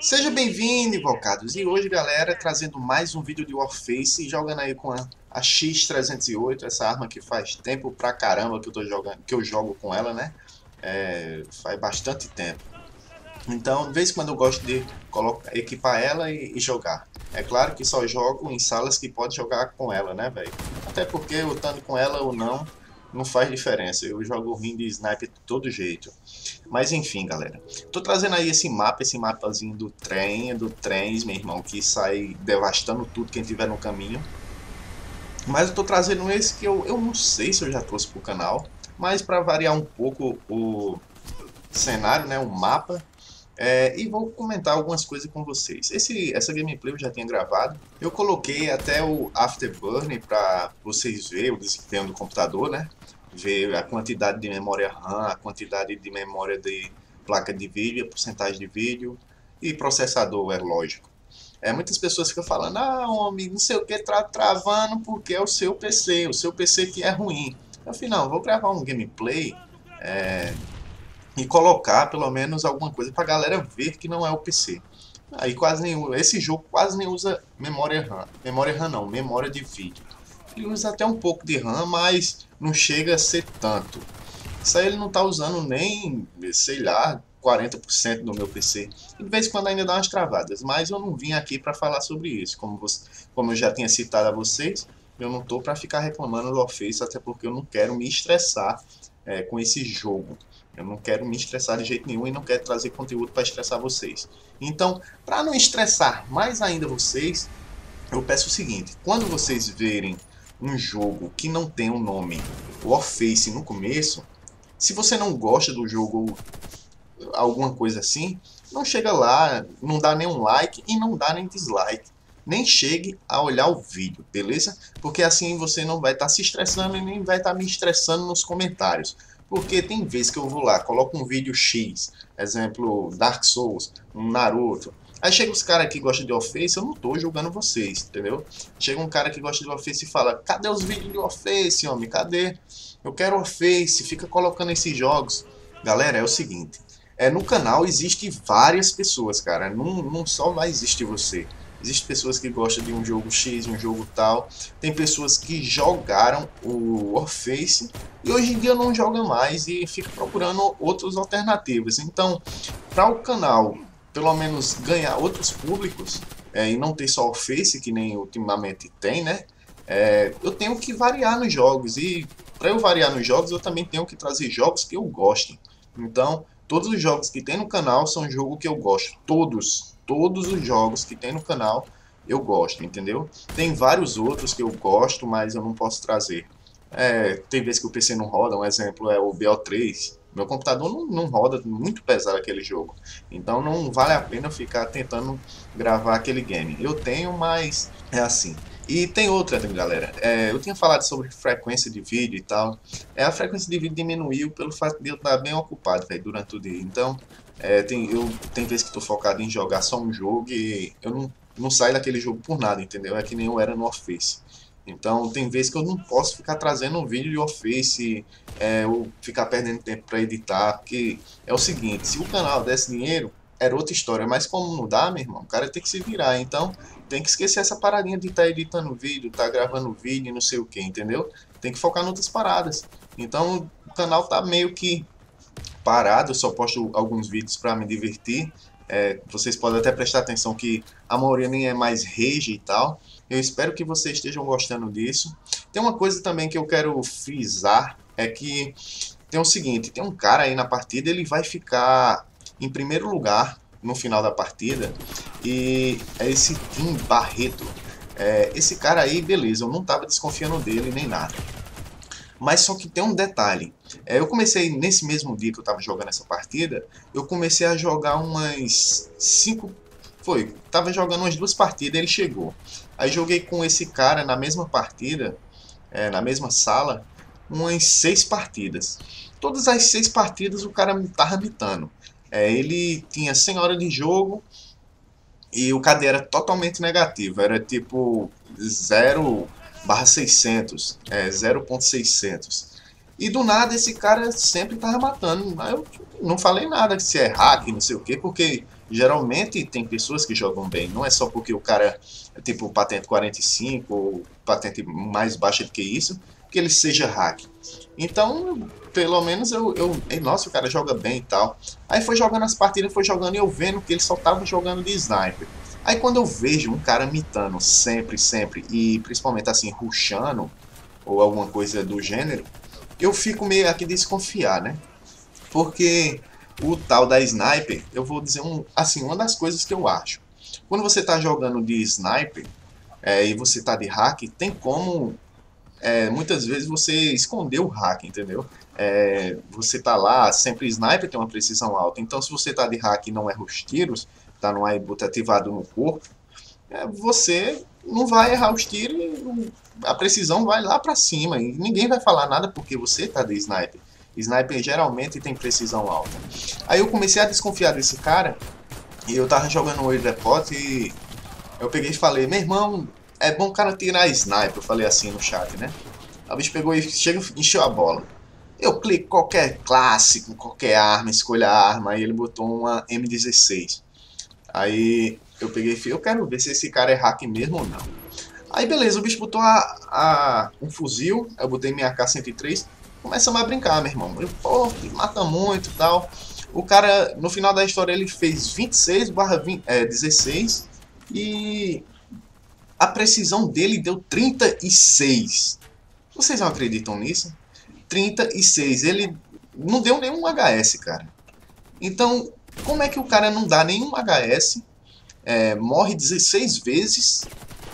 Seja bem-vindo, Invocados! E hoje, galera, trazendo mais um vídeo de Warface, jogando aí com a, a X308, essa arma que faz tempo pra caramba que eu, tô jogando, que eu jogo com ela, né? É, faz bastante tempo. Então, de vez em quando eu gosto de colocar, equipar ela e, e, jogar. É claro que só jogo em salas que pode jogar com ela, né, velho? Até porque, eu estando com ela ou não, não faz diferença. Eu jogo ruim de sniper de todo jeito. Mas enfim, galera. Tô trazendo aí esse mapa, esse mapazinho do trem, do trens, meu irmão, que sai devastando tudo quem tiver no caminho. Mas eu tô trazendo esse que eu, eu não sei se eu já trouxe pro canal. Mas para variar um pouco o cenário, né, o mapa, é, e vou comentar algumas coisas com vocês. Esse, essa gameplay eu já tinha gravado. Eu coloquei até o Afterburn para vocês verem o desempenho do computador, né? Ver a quantidade de memória RAM, a quantidade de memória de placa de vídeo, a porcentagem de vídeo e processador, é lógico. É, muitas pessoas ficam falando, ah, homem, não sei o que, tá travando porque é o seu PC, o seu PC que é ruim. Afinal, vou gravar um gameplay é, e colocar pelo menos alguma coisa para a galera ver que não é o PC. Aí quase nenhum, esse jogo quase nem usa memória RAM, memória RAM não, memória de vídeo. Usa até um pouco de RAM, mas não chega a ser tanto. Isso aí ele não está usando nem, sei lá, 40% do meu PC. De vez em quando ainda dá umas travadas, mas eu não vim aqui para falar sobre isso. Como, você, como eu já tinha citado a vocês, eu não estou para ficar reclamando do Office, até porque eu não quero me estressar é, com esse jogo. Eu não quero me estressar de jeito nenhum e não quero trazer conteúdo para estressar vocês. Então, para não estressar mais ainda vocês, eu peço o seguinte: quando vocês verem um jogo que não tem um nome Warface no começo, se você não gosta do jogo alguma coisa assim, não chega lá, não dá nenhum like e não dá nem dislike. Nem chegue a olhar o vídeo, beleza? Porque assim você não vai estar tá se estressando e nem vai estar tá me estressando nos comentários. Porque tem vezes que eu vou lá, coloco um vídeo X, exemplo, Dark Souls, um Naruto. Aí chega os caras que gostam de Office, eu não tô julgando vocês, entendeu? Chega um cara que gosta de Office e fala, cadê os vídeos de Office, homem? Cadê? Eu quero Office, fica colocando esses jogos. Galera, é o seguinte, é, no canal existe várias pessoas, cara, não, não só vai existir você. Existem pessoas que gostam de um jogo X, um jogo tal. Tem pessoas que jogaram o Warface e hoje em dia não jogam mais e fica procurando outras alternativas. Então, para o canal pelo menos ganhar outros públicos é, e não ter só o Face que nem ultimamente tem, né? É, eu tenho que variar nos jogos e para eu variar nos jogos eu também tenho que trazer jogos que eu gosto. Então, todos os jogos que tem no canal são jogos que eu gosto, todos todos os jogos que tem no canal eu gosto, entendeu? Tem vários outros que eu gosto, mas eu não posso trazer. É, tem vezes que o PC não roda, um exemplo é o BO3. Meu computador não, não roda muito pesado aquele jogo. Então não vale a pena ficar tentando gravar aquele game. Eu tenho, mas é assim. E tem outra, galera. É, eu tinha falado sobre frequência de vídeo e tal. É, a frequência de vídeo diminuiu pelo fato de eu estar bem ocupado véio, durante o dia. Então, é, tem, eu tem vezes que estou focado em jogar só um jogo e eu não, não saio daquele jogo por nada, entendeu? É que nem eu era no Office. Então tem vezes que eu não posso ficar trazendo um vídeo de Office, é, ou ficar perdendo tempo para editar, porque é o seguinte, se o canal desse dinheiro, era outra história, mas como não dá, meu irmão, o cara tem que se virar, então tem que esquecer essa paradinha de estar tá editando vídeo, tá gravando vídeo e não sei o que, entendeu? Tem que focar em outras paradas. Então o canal tá meio que parado, eu só posto alguns vídeos para me divertir. É, vocês podem até prestar atenção que a maioria nem é mais rage e tal. Eu espero que vocês estejam gostando disso. Tem uma coisa também que eu quero frisar, é que tem o seguinte, tem um cara aí na partida, ele vai ficar em primeiro lugar no final da partida, e é esse Tim Barreto. É, esse cara aí, beleza, eu não estava desconfiando dele nem nada. Mas só que tem um detalhe. É, eu comecei, nesse mesmo dia que eu estava jogando essa partida, eu comecei a jogar umas cinco... Foi, tava jogando umas duas partidas, ele chegou. Aí joguei com esse cara na mesma partida, é, na mesma sala, umas seis partidas. Todas as seis partidas o cara tava mitando. É, ele tinha 100 horas de jogo e o KD era totalmente negativo. Era tipo 0 barra 600, é, 0.600. E do nada esse cara sempre tava matando. Eu não falei nada se é hack, não sei o que, porque geralmente tem pessoas que jogam bem. Não é só porque o cara é tipo patente 45 ou patente mais baixa do que isso, que ele seja hack. Então, pelo menos eu, eu. Nossa, o cara joga bem e tal. Aí foi jogando as partidas, foi jogando e eu vendo que ele só tava jogando de sniper. Aí quando eu vejo um cara mitando sempre, sempre, e principalmente assim, ruxando, ou alguma coisa do gênero, eu fico meio aqui desconfiar, né? Porque o tal da sniper, eu vou dizer um, assim, uma das coisas que eu acho. Quando você está jogando de sniper é, e você está de hack, tem como é, muitas vezes você esconder o hack, entendeu? É, você tá lá, sempre sniper tem uma precisão alta, então se você tá de hack e não erra os tiros, tá no iBoot ativado no corpo, é, você não vai errar os tiros e a precisão vai lá para cima e ninguém vai falar nada porque você tá de sniper. Sniper geralmente tem precisão alta. Aí eu comecei a desconfiar desse cara e eu tava jogando o Report e eu peguei e falei, meu irmão, é bom o cara tirar sniper, eu falei assim no chat, né? O bicho pegou e chega, encheu a bola. Eu clico qualquer clássico, qualquer arma, escolha a arma, aí ele botou uma M16. Aí eu peguei e falei, eu quero ver se esse cara é hack mesmo ou não. Aí beleza, o bicho botou a, a um fuzil, eu botei minha AK-103, começamos a brincar, meu irmão. Eu, pô, mata muito e tal. O cara, no final da história, ele fez 26 barra é, 16 e a precisão dele deu 36. Vocês não acreditam nisso? 36. Ele não deu nenhum HS, cara. Então, como é que o cara não dá nenhum HS, é, morre 16 vezes,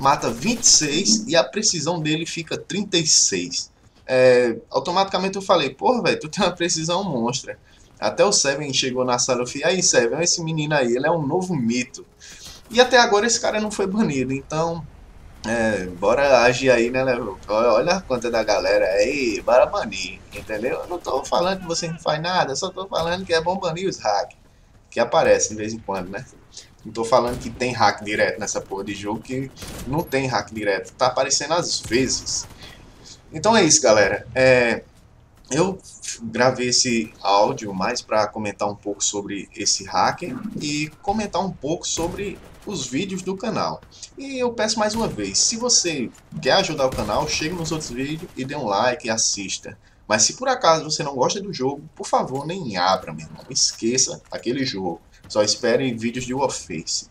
mata 26 e a precisão dele fica 36? É, automaticamente eu falei, porra, velho, tu tem uma precisão monstra. Até o Seven chegou na sala e falei, aí Seven, esse menino aí, ele é um novo mito. E até agora esse cara não foi banido, então é, bora agir aí, né, Léo? Olha a conta da galera aí, bora banir, entendeu? Eu não tô falando que você não faz nada, só tô falando que é bom banir os hacks, que aparecem de vez em quando, né? Não tô falando que tem hack direto nessa porra de jogo, que não tem hack direto, tá aparecendo às vezes. Então é isso, galera. É, eu gravei esse áudio mais para comentar um pouco sobre esse hacker e comentar um pouco sobre os vídeos do canal. E eu peço mais uma vez, se você quer ajudar o canal, chegue nos outros vídeos e dê um like e assista. Mas se por acaso você não gosta do jogo, por favor, nem abra, meu irmão. Esqueça aquele jogo. Só espere vídeos de Warface.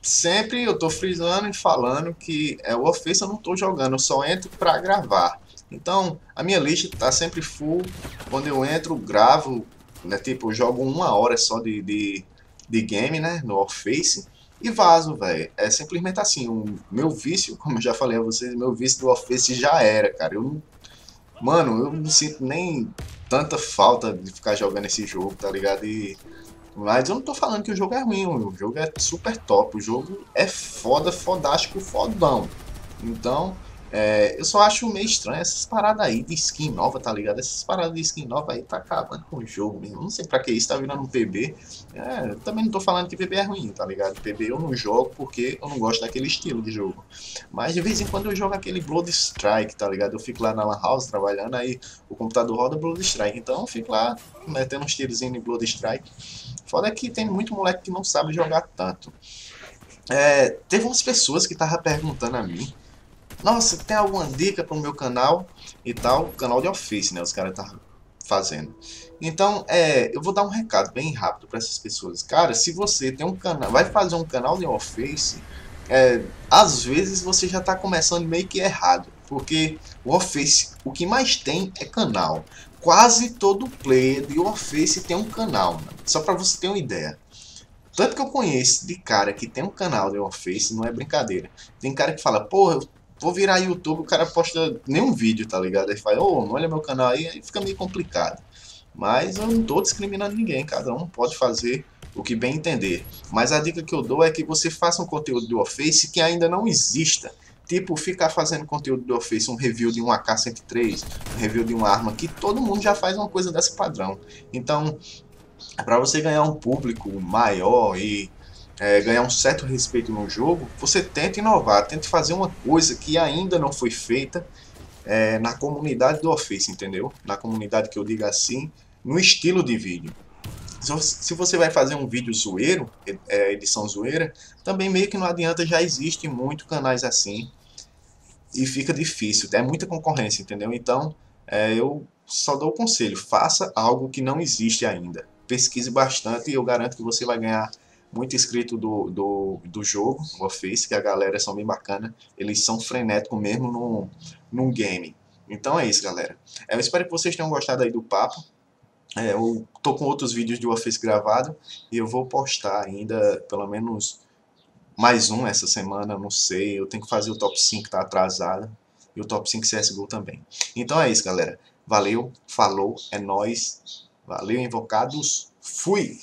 Sempre eu tô frisando e falando que é, Warface eu não tô jogando, eu só entro para gravar. Então, a minha lista tá sempre full. Quando eu entro, gravo, né, tipo, eu jogo uma hora só de, de, de game, né, no Warface e vaso, velho. É simplesmente assim, o meu vício, como eu já falei a vocês, meu vício do Office já era, cara. Eu não, mano, eu não sinto nem tanta falta de ficar jogando esse jogo, tá ligado? E, mas eu não tô falando que o jogo é ruim, o jogo é super top, o jogo é foda, fodástico, fodão. Então, é, eu só acho meio estranho essas paradas aí de skin nova, tá ligado? Essas paradas de skin nova aí tá acabando com o jogo mesmo. Não sei pra que isso tá virando um PB. É, eu também não tô falando que PB é ruim, tá ligado? PB eu não jogo porque eu não gosto daquele estilo de jogo. Mas de vez em quando eu jogo aquele Blood Strike, tá ligado? Eu fico lá na Lan House trabalhando, aí o computador roda Blood Strike. Então eu fico lá metendo uns tirozinhos em Blood Strike. Foda que tem muito moleque que não sabe jogar tanto. É, teve umas pessoas que tava perguntando a mim nossa, tem alguma dica para o meu canal e tal? Canal de Office, né? Os caras tá fazendo. Então, é, eu vou dar um recado bem rápido para essas pessoas. Cara, se você tem um canal, vai fazer um canal de Office, é, às vezes você já está começando meio que errado. Porque o Office, o que mais tem é canal. Quase todo player de Office tem um canal, só para você ter uma ideia. Tanto que eu conheço de cara que tem um canal de Office, não é brincadeira. Tem cara que fala, porra, eu vou virar YouTube, o cara posta nenhum vídeo, tá ligado? Aí fala, ô, oh, olha meu canal aí, aí fica meio complicado. Mas eu não tô discriminando ninguém, cada um pode fazer o que bem entender. Mas a dica que eu dou é que você faça um conteúdo do Office que ainda não exista. Tipo, ficar fazendo conteúdo do Office, um review de um AK-103, um review de uma arma, que todo mundo já faz uma coisa dessa padrão. Então, para você ganhar um público maior e é, ganhar um certo respeito no jogo, você tenta inovar, tenta fazer uma coisa que ainda não foi feita é, na comunidade do Office, entendeu? Na comunidade que eu digo assim, no estilo de vídeo. se você vai fazer um vídeo zoeiro, é, edição zoeira, também meio que não adianta, já existe muito canais assim e fica difícil, é muita concorrência, entendeu? Então, é, eu só dou o conselho, faça algo que não existe ainda. Pesquise bastante e eu garanto que você vai ganhar muito inscrito do, do, do jogo, Warface, que a galera são bem bacana, eles são frenéticos mesmo no, num game. Então é isso, galera. Eu espero que vocês tenham gostado aí do papo. É, eu tô com outros vídeos de Warface gravado e eu vou postar ainda pelo menos mais um essa semana, não sei. Eu tenho que fazer o top 5 tá atrasado e o top 5 CSGO também. Então é isso, galera. Valeu, falou, é nóis. Valeu, invocados. Fui!